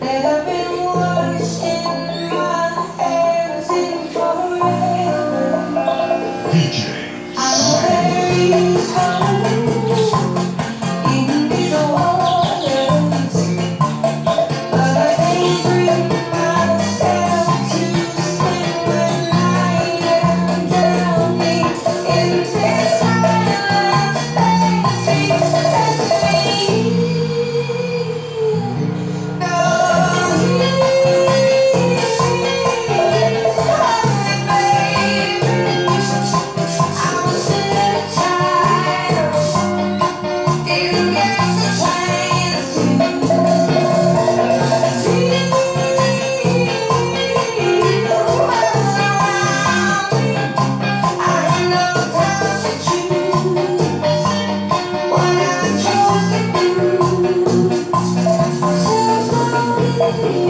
That I've been Lord.